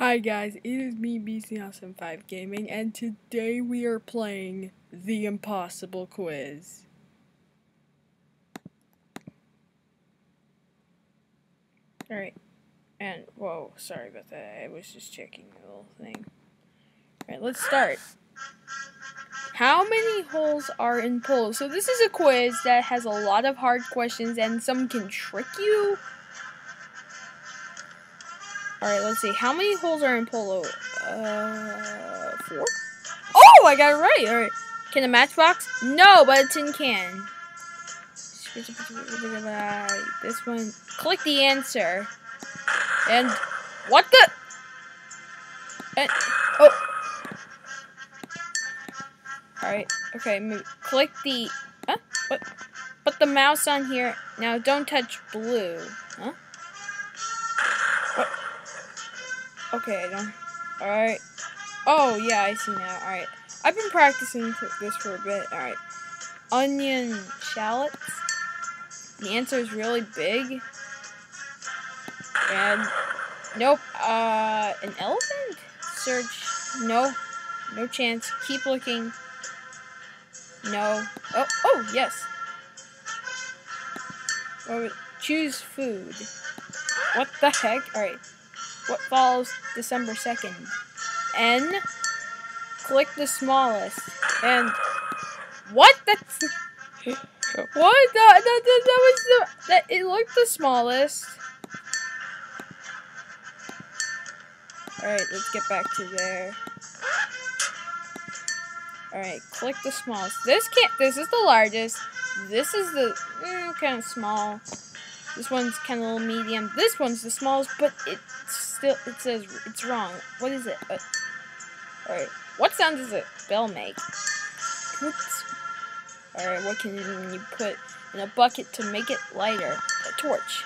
Hi guys, it is me BC Awesome 5 Gaming and today we are playing the impossible quiz. Alright, and whoa, sorry about that, I was just checking the little thing. Alright, let's start. How many holes are in pool? So this is a quiz that has a lot of hard questions and some can trick you Alright, let's see. How many holes are in polo? Uh, four? Oh, I got it right. Alright. Can a matchbox? No, but a tin can. This one. Click the answer. And what the? And, oh. Alright, okay, move. click the, huh? What? Put the mouse on here. Now don't touch blue. Huh? Okay, I don't. Alright. Oh, yeah, I see now. Alright. I've been practicing for this for a bit. Alright. Onion shallots. The answer is really big. And. Nope. Uh, an elephant? Search. No. No chance. Keep looking. No. Oh, oh, yes. Oh, choose food. What the heck? Alright. What falls December 2nd? N. Click the smallest. And. What? That's. What? That, that, that, that was the. That, it looked the smallest. Alright, let's get back to there. Alright, click the smallest. This can't. This is the largest. This is the mm, kind of small. This one's kind of a little medium. This one's the smallest, but it's still, it says it's wrong. What is it? Uh, Alright, what sound does a bell make? Alright, what can you put in a bucket to make it lighter? A torch.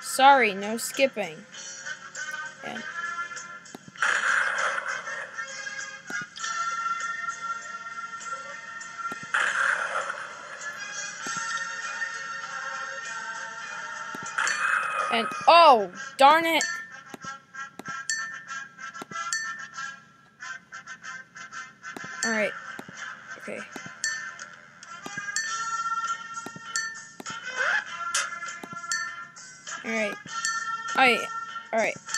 Sorry, no skipping. And And, oh, darn it. Alright. Okay. Alright. Alright. Alright.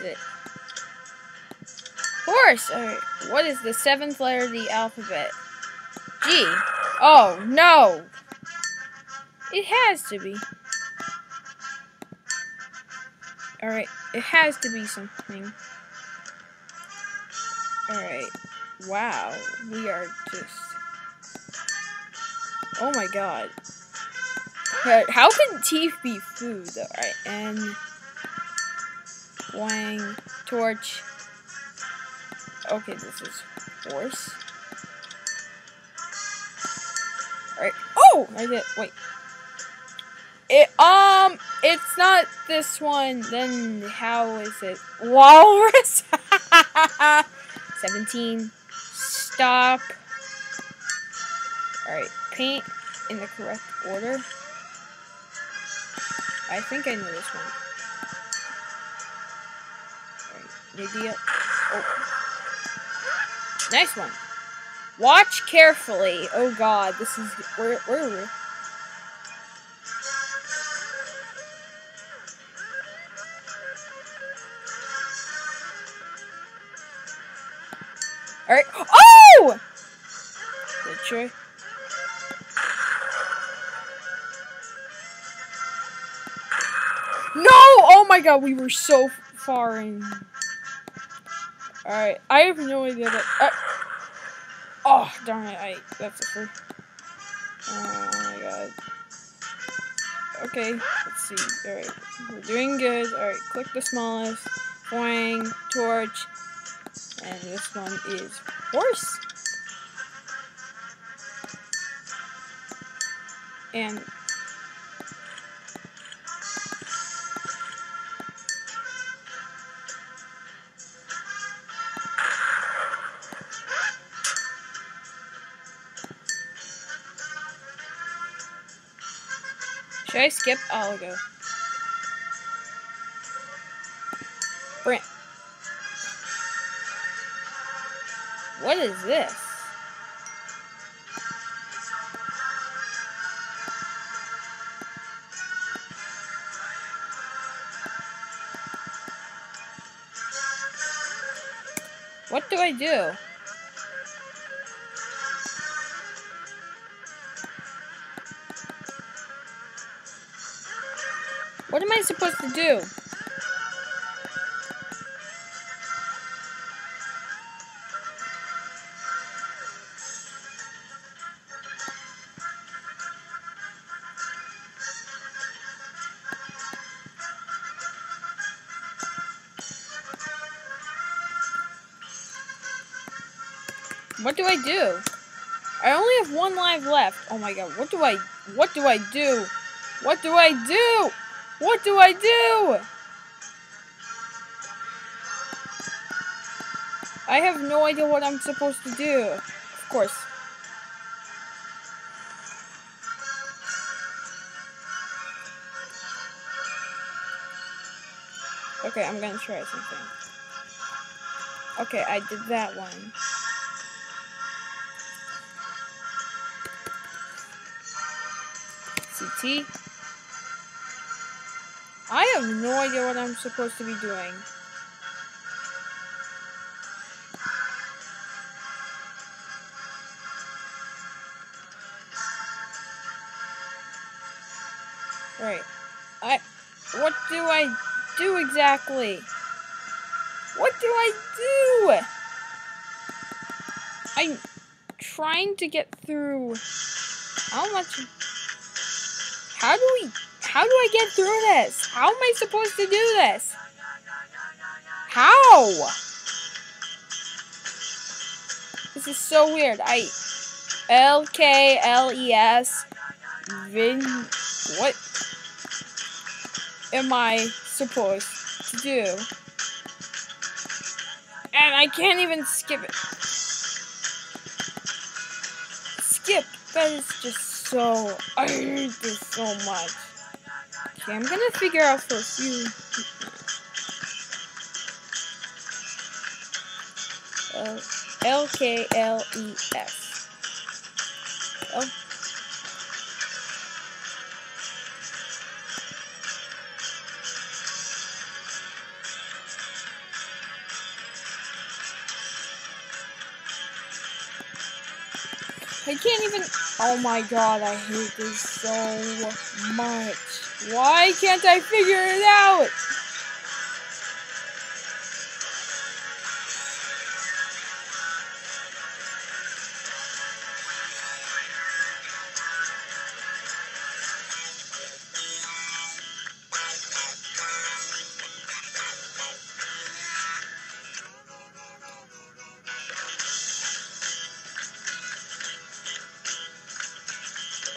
Is it? Horse! Alright, what is the seventh letter of the alphabet? G. Oh, no! It has to be. Alright, it has to be something. Alright, wow, we are just... Oh my god. How can teeth be food? Alright, and... Wang, torch. Okay, this is horse. Alright. Oh! I did. Wait. It, um, it's not this one. Then how is it? Walrus? 17. Stop. Alright, paint in the correct order. I think I know this one. Maybe oh. Nice one. Watch carefully. Oh god, this is where where are we? Alright. Oh! Good try. No! Oh my god, we were so far in. Alright, I have no idea that. Uh, oh, darn it, I. That's a first. Oh my god. Okay, let's see. Alright, we're doing good. Alright, click the smallest. Wang, torch. And this one is horse. And Should I skip? Oh, I'll go. Brent. What is this? What do I do? What am I supposed to do? What do I do? I only have one life left. Oh my god, what do I what do I do? What do I do? What do I do? I have no idea what I'm supposed to do. Of course. Okay, I'm gonna try something. Okay, I did that one. CT. I have no idea what I'm supposed to be doing. Right. I what do I do exactly? What do I do? I'm trying to get through how much how do we how do I get through this? How am I supposed to do this? How? This is so weird. I L K L E S Vin what am I supposed to do? And I can't even skip it. Skip. That is just so I hate this so much. Okay, I'm gonna figure out for a few. Uh, L K L E S. L I can't even. Oh my god, I hate this so much. Why can't I figure it out?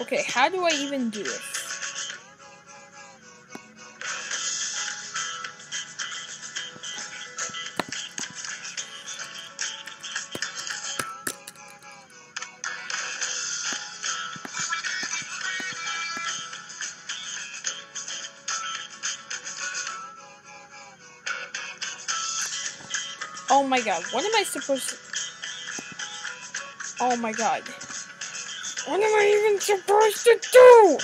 Okay, how do I even do this? Oh my god, what am I supposed to... Oh my god. What am I even supposed to do?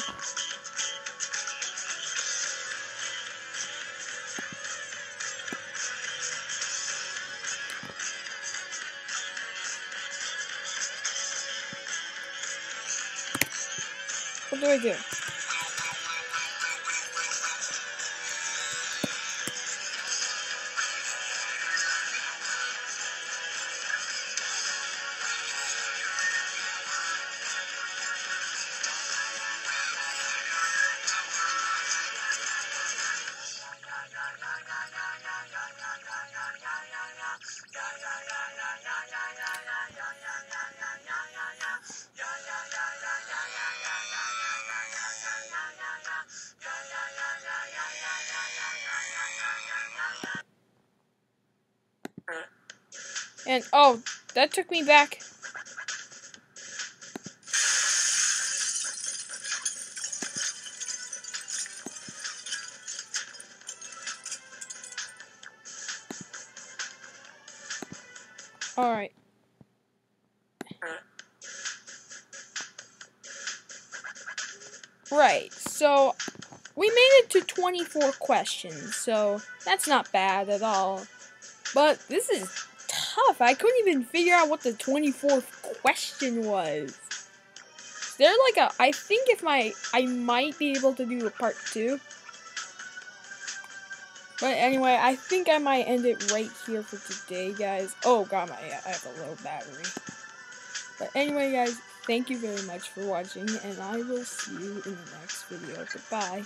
What do I do? And, oh, that took me back. Alright. Right, so we made it to 24 questions, so that's not bad at all. But this is tough. I couldn't even figure out what the 24th question was. Is there like a I think if my I might be able to do a part 2. But anyway, I think I might end it right here for today, guys. Oh god, my I have a low battery. But anyway, guys, thank you very much for watching, and I will see you in the next video. Goodbye.